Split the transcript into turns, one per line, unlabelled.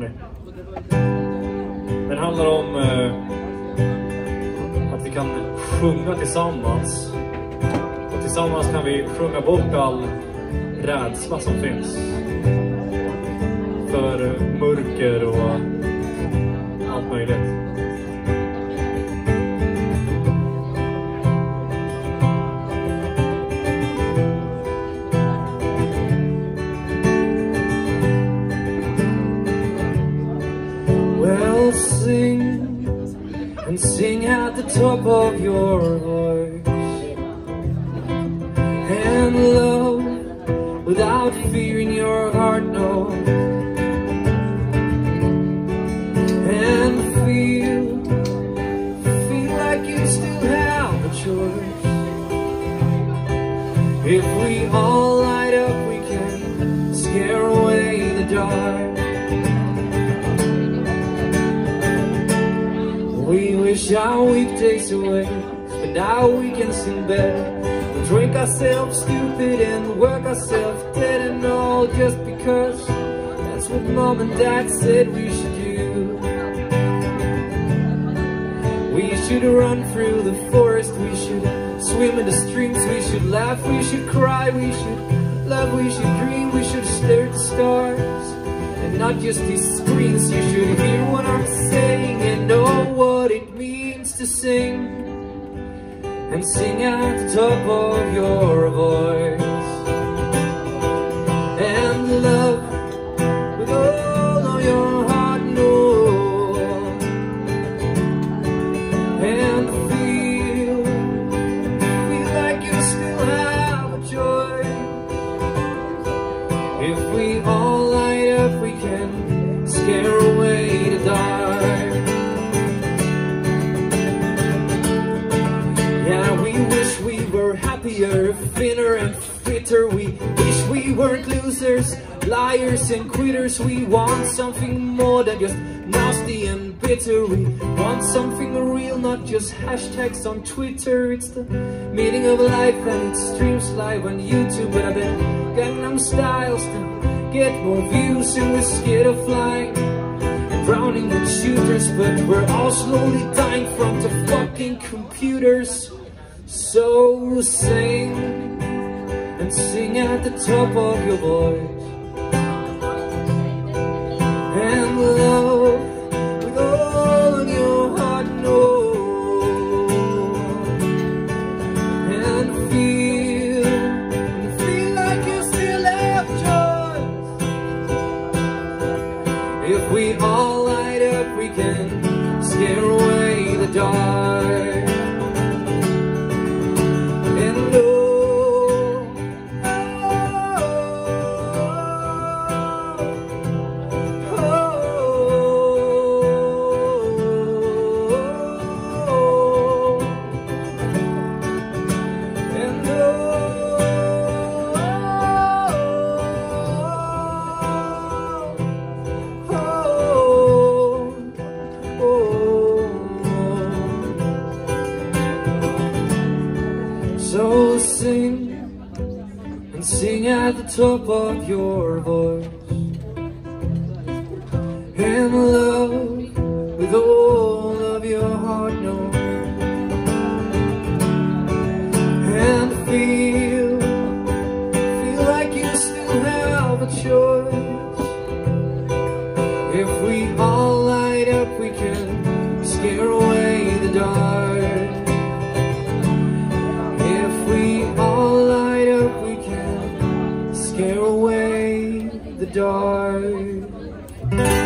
ni. Den handlar om eh, att vi kan sjunga tillsammans. Och tillsammans kan vi sjunga bort all rädsla som finns. För mörker och sing and sing at the top of your voice and love without fear in your heart, no. And feel, feel like you still have a choice. If we all light up, we can scare away the dark. Our weekdays away, but now we can sing better. We drink ourselves stupid and work ourselves dead and all just because that's what mom and dad said we should do. We should run through the forest, we should swim in the streams, we should laugh, we should cry, we should love, we should dream, we should stare at the stars. Not just these screens, you should hear what I'm saying and know what it means to sing. And sing at the top of your voice. Thinner and fitter. We wish we weren't losers, liars and quitters. We want something more than just nasty and bitter. We want something real, not just hashtags on Twitter. It's the meaning of life and it streams live on YouTube. But I bet Gangnam Styles to get more views and we're scared of flying and drowning in shooters. But we're all slowly dying from the fucking computers. So sing and sing at the top of your voice and love with all of your heart, no, and feel, and feel like you still have choice. If we all light up, we can scare away the dark. Sing and sing at the top of your voice and love with all of your heart, no. And feel, feel like you still have a choice. If we all light up, we can scare away the dark. Scare away the dark.